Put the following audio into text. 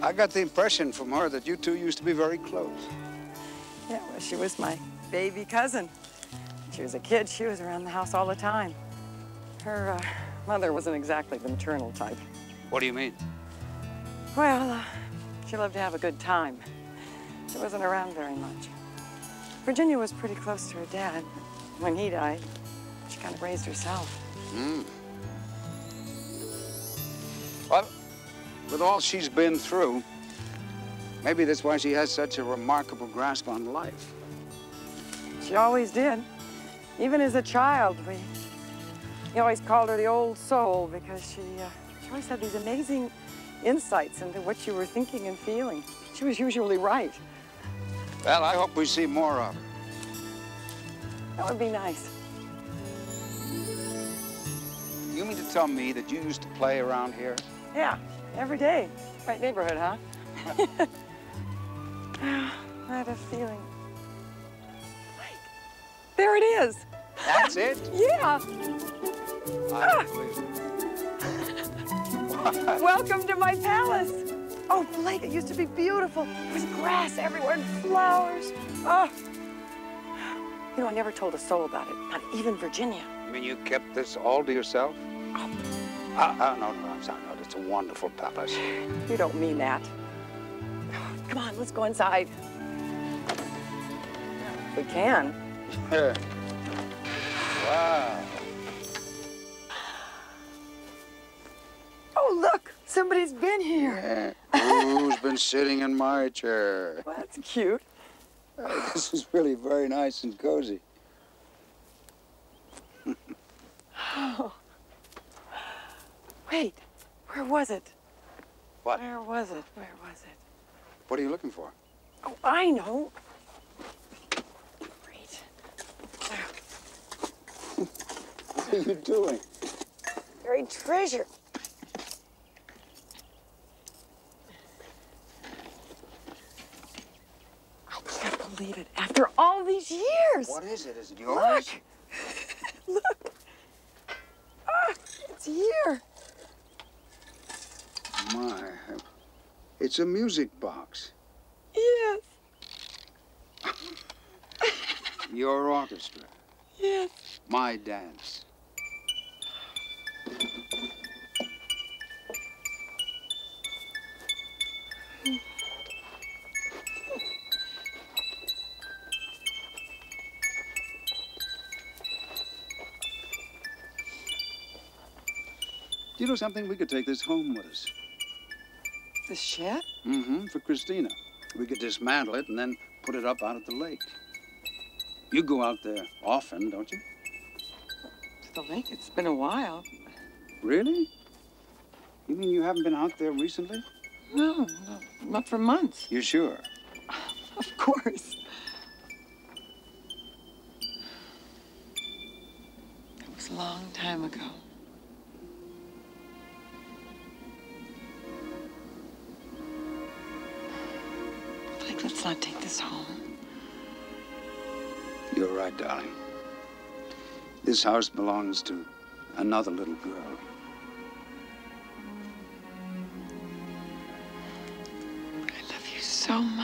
I got the impression from her that you two used to be very close. Yeah, well, she was my baby cousin. She was a kid. She was around the house all the time. Her uh, mother wasn't exactly the maternal type. What do you mean? Well, uh, she loved to have a good time. She wasn't around very much. Virginia was pretty close to her dad. When he died, she kind of raised herself. Hmm. Well, with all she's been through, maybe that's why she has such a remarkable grasp on life. She always did. Even as a child, we, we always called her the old soul because she, uh, she always had these amazing insights into what you were thinking and feeling. She was usually right. Well, I hope we see more of her. That would be nice. You mean to tell me that you used to play around here? Yeah, every day. Right neighborhood, huh? I had a feeling. There it is. That's it? Yeah. Welcome to my palace. Oh, Blake, it used to be beautiful. There was grass everywhere and flowers. Oh. You know, I never told a soul about it, not even Virginia. You mean you kept this all to yourself? Oh, Uh, uh, no, no, I'm sorry. It's a wonderful palace. you don't mean that. Come on, let's go inside. We can. wow. Oh, look, somebody's been here. Who's been sitting in my chair? Well, that's cute. This is really very nice and cozy. Oh. Wait, where was it? What? Where was it? Where was it? What are you looking for? Oh, I know. Great. What are you doing? Buried treasure. I can't believe it. After all these years. What is it? Is it yours? Look. Look. Ah, it's here. My, it's a music box. Yes. Your orchestra. Yes. My dance. Do you know something? We could take this home with us. The shed? Mm-hmm, for Krystina. We could dismantle it and then put it up out at the lake. You go out there often, don't you? To the lake? It's been a while. Really? You mean you haven't been out there recently? No, no, not for months. You sure? Of course. It was a long time ago. Let's not take this home. You're right, darling. This house belongs to another little girl. I love you so much.